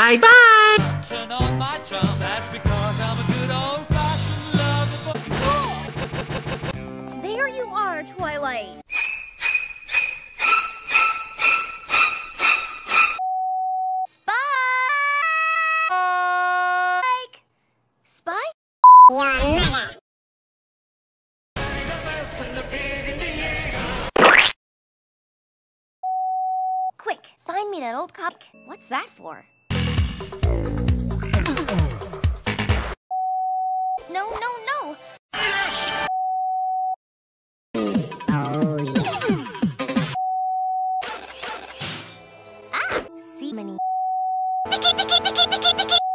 Bye bye! Turn on my charm, that's because I'm a good old fashioned lover. There you are, Twilight. Spike! Spike? Quick, find me that old cop. What's that for? No, no, no! Yes! Oh, yeah. ah! See. Tiki, tiki, tiki, tiki, tiki!